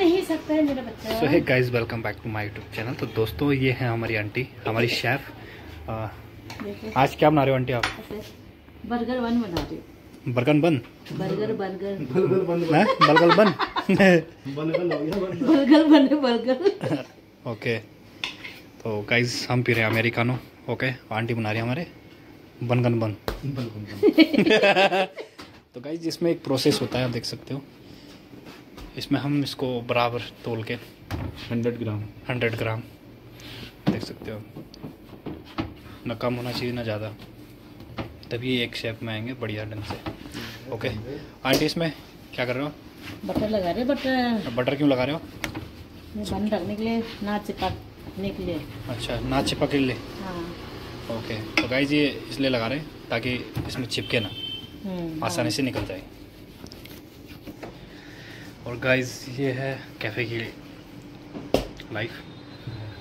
नहीं सकता है मेरा बच्चा। So hey guys welcome back to my YouTube channel तो दोस्तों ये है हमारी आंटी हमारी शेफ देखो आज क्या बना रहे हो आंटी आप? बर्गर वन बना रही हूँ। बर्गन बन? Burger burger. बन बर्गर बने बर्गर। ओके तो गाइस हम पी रहे हैं अमेरिकानो ओके आंटी बना रही है हमारे। बनगन बन। बन। तो गाइस इसमें एक प्रोसेस होता है आप देख सकते हो। इसमें हम इसको बराबर तोल के हंड्रेड ग्राम। हंड्रेड ग्राम देख सकते हो ना कम होना चाहिए ना ज़्यादा। तभी एक शेप में आएँगे बढ़िया ढंग से। ओके आंटी इसमें क्या कर रहे हो? बटर लगा रहे बटर बटर क्यों लगा रहे हो? बन रखने के लिए ना चिपकने के लिए। अच्छा ना चिपक ले। हाँ। ओके तो गाइस ये इसलिए लगा रहे हैं ताकि इसमें चिपके ना। हम्म, आसानी से निकल जाए। और गाइस ये है कैफ़े की लाइफ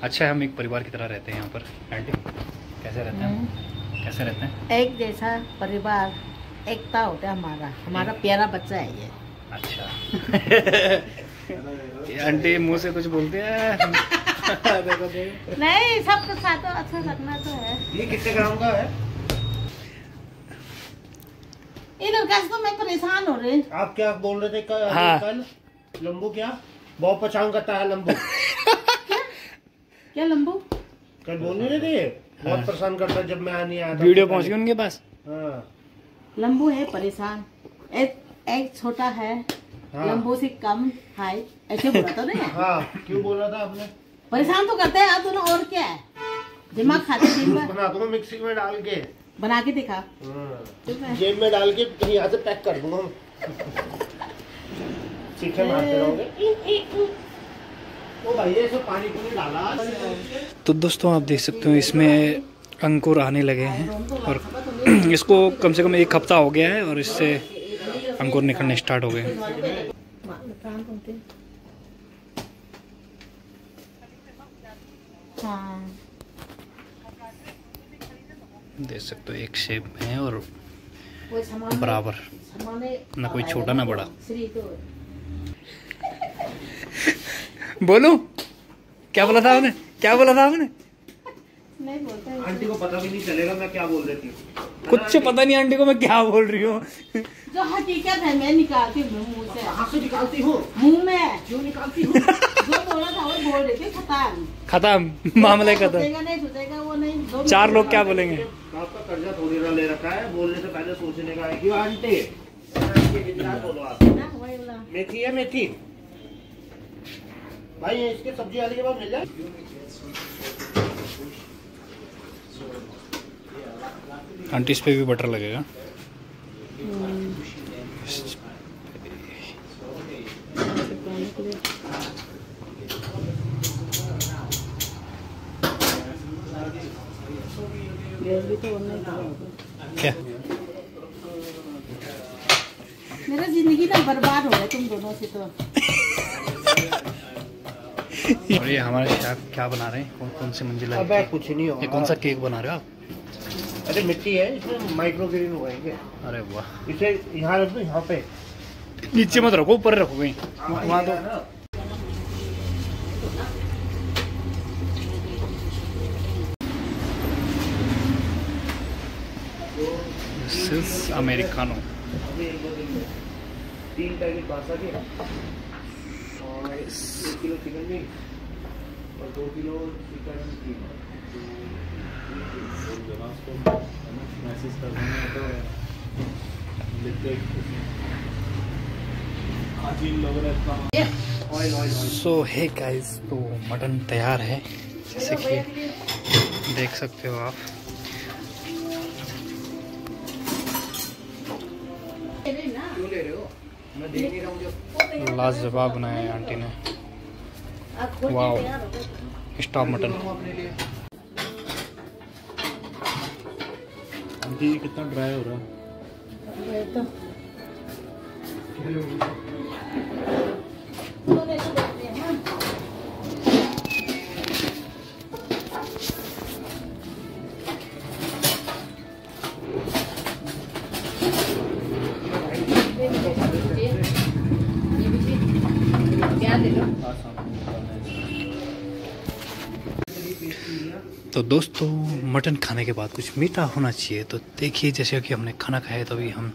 अच्छा है हम एक परिवार की तरह रहते हैं यहाँ पर. आंटी कैसे रहते हैं? हम्म। कैसे रहते हैं? एक जैसा परिवार एकता होता है हमारा. हमारा प्यारा बच्चा है ये. अच्छा. आंटी मुँह से कुछ बोलते हैं? नहीं सबके साथ तो अच्छा रखना तो है. ये कितने ग्राम का है? इन लड़का तो मैं परेशान हो रही हूँ। आप क्या बोल रहे थे कल? हाँ। कल? लंबू क्या? बहुत पहचान करता है लंबू। क्या? लंबू? कल बोल नहीं रहे थे? बहुत परेशान करता है जब मैं नहीं आया वीडियो पहुँच गई उनके पास? हाँ। लंबू है परेशान। एक एक छोटा है। हाँ। लंबू से कम हाइट ऐसे बोला तो नहीं हाँ? क्यों बोल रहा था आपने? परेशान तो करते हैं। आप दोनों और क्या है? दिमाग खाते दिन भर बना दूँगा मिक्सी में डाल के। बना के दिखा। हाँ। ठीक है। जेब में डाल के कहीं यहाँ से पैक कर दूँगा। सीखे मारते रहोगे। तो दोस्तों आप देख सकते हो इसमें अंकुर आने लगे हैं और इसको कम से कम एक हफ़्ता हो गया है और इससे अंकुर निकलने स्टार्ट हो गए हैं। हाँ। देख सकते हो एक शेप में है और बराबर। ना कोई छोटा ना बड़ा। तो बोलो? क्या बोला था आपने? क्या बोला था आपने? नहीं बोलते हैं। आंटी को पता भी नहीं चलेगा मैं क्या बोल रही थी कुछ पता नहीं आंटी को मैं क्या बोल रही हूँ। जो हकीकत है मैं निकालती हूँ मुँह से। कहाँ से निकालती हूँ? मुँह में। क्यों निकालती हूँ? जो बोला था वो बोल देती खत्म। खत्म। मामले खत्म। नहीं सोचेगा वो नहीं चार लोग क्या बोलेंगे? आपका कर्जा थोड़ी ना ले रखा है बोलने से पहले सोचने का है क्यों आंटी मेथी है मेथी। भाई इसके सब्ज़ी वाले के पास मिल जाए? आंटी इस पे भी बटर लगेगा। तो। क्या? मेरा ज़िंदगी ना बर्बाद हो गया तुम दोनों से तो। और ये हमारे शेफ क्या बना रहे हैं? कौन कौन सी मंजिल है? अबे कुछ नहीं होगा। ये कौन सा केक बना रहे हो आप? अरे मिट्टी है इसमें माइक्रो ग्रीन उगाएँगे अरे वाह। इसे यहाँ रख दो यहाँ पे। नीचे मत रखो ऊपर रखो कहीं। वहाँ तो अमेरिकानो तीन पैकेट बासमती और एक किलो चिकन भी और दो किलो चिकन कीमा oil oil oil so hey guys तो मटन तैयार है। जैसे कि देख सकते हो आप। लाजवाब बनाया है आंटी ने। वाह स्टॉप मटन। आंटी कितना ड्राई हो रहा? है तो क्या दे दो तो दोस्तों, मटन खाने के बाद कुछ मीठा होना चाहिए। तो देखिए, जैसे कि हमने खाना खाया तो अभी हम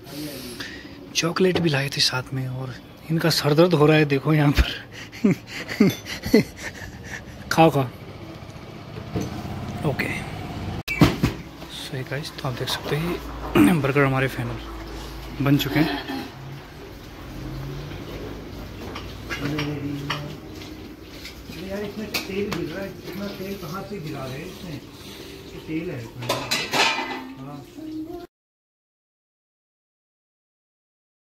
चॉकलेट भी लाए थे साथ में और इनका सर दर्द हो रहा है, देखो यहाँ पर। खाओ खाओ। ओके। सही गाइस तो आप देख सकते हैं, बर्गर हमारे फाइनल बन चुके हैं। यार, इसमें तेल गिर रहा है। इतना तेल कहाँ से गिरा रहे हैं इसमें? तेल है। इसमें